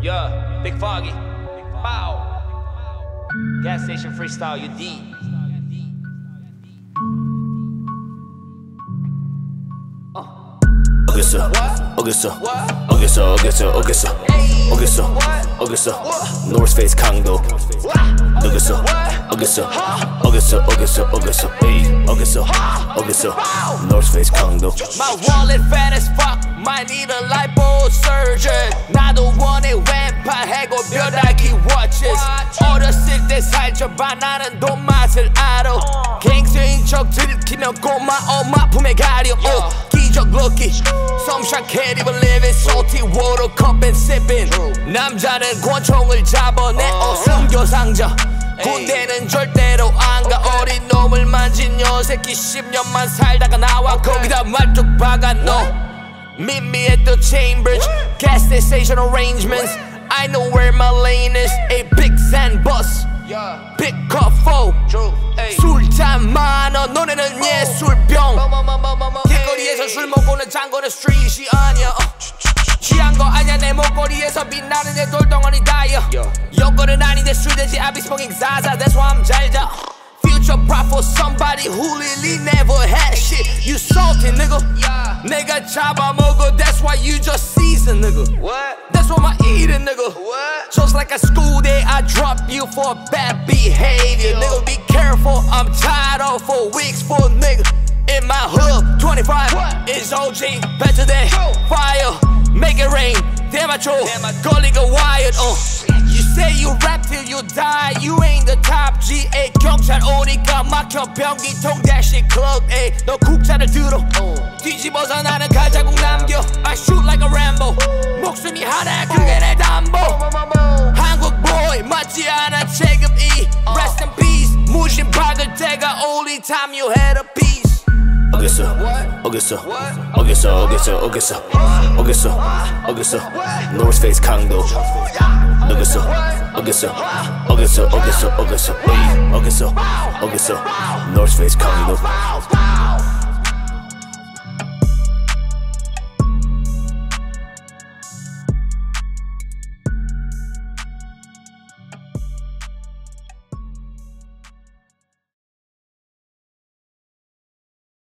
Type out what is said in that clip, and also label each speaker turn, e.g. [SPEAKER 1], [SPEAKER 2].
[SPEAKER 1] Yeah, Big Foggy. Wow. Gas station freestyle, you deep.
[SPEAKER 2] Okay, so, okay, so, okay, so, okay, so, okay, so, okay, so, okay, so, North Face Congo. 도 어겠어 어겠어 어겠어 어겠어 어겠어 에이 어겠어 어겠어 North Face 강도
[SPEAKER 1] My wallet fat as fuck. Might need a liposurgeon. 나도 원해 왼팔 해고 벼락이 watches. 어렸을 때 살쪄봐 나는 돈 맛을 알아. 갱스인 척 들키면 꼬마 엄마 품에 가려. 어, 기적 lucky. Some shot can't even live it. Salty water cup and sipping. 남자는 권총을 잡아내. 어, 숨겨 상자. 군대는 절대로 안가 어린 놈을 만진 여 새끼 10년만 살다가 나와 거기다 말뚝 박아 너 Meet me at the chambers Gas station arrangements I know where my lane is A big sand bus Pick up four 술잔 많아 너네는 예술병 길거리에서 술 먹고는 장거는 스트릿이 아니야 어. 취한 거 아냐 내 목걸이에서 빛나는 내 돌덩어리 다이어 여건은 아닌데 술 대지 I be smoking Zaza that's why I'm 잘자 Future prop for somebody who really never had shit You salty nigga 내가 잡아먹어 that's why you just seasoned nigga
[SPEAKER 3] What?
[SPEAKER 1] That's what I eating nigga
[SPEAKER 3] What?
[SPEAKER 1] Just like a school day I drop you for bad behavior Nigga be careful I'm tired of for weeks for nigga in my hood, 25 is OG, better than fire. Make it rain, damn I troll, 걸리가 wired. Uh. You say you rap till you die, you ain't the top GA. 경찰 오니까 막혀 변기통 that shit club. A 너 국자를 들어, 뒤집어서 나는 가자국 남겨. I shoot like a Rambo, 목숨이 하나 그게 내 담보. 한국 boy 맞지 않아 체급 E. Rest in peace. 무심 박을 때가 only time you had a piece.
[SPEAKER 2] Okay, so, okay, so, okay, so, okay, so, okay, so, okay, so, okay, so, North Face Congo. Okay, so, okay, so, okay, so, okay, so, okay, so, okay, so, okay, so, North Face Congo.